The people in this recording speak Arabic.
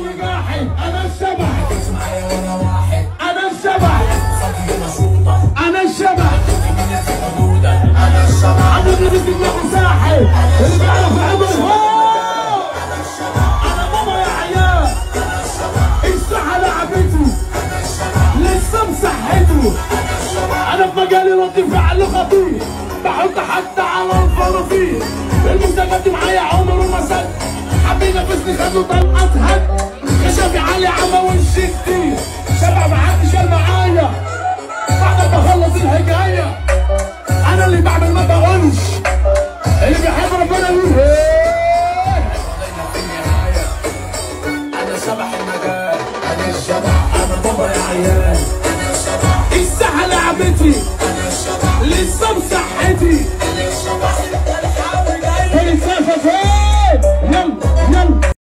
وجاحد أنا واحد أنا نشوطة أنا الشبح أنا الشبح أنا اللي بدي دماغه ساحل. اللي بيعرف عمره أنا ماما يا عيال. الساحة لعبتي لسه مصحته أنا في مجالي رد فعل خطير. بحط حتى على الفرافير المنتجات معايا عمره ما سد حبي نفسني خدوا طلقات هد. شبح المجال أنا الشبح أنا بابا يا عيال. أنا الشبح الساحه لعبتي أنا الشبح لسه الشبح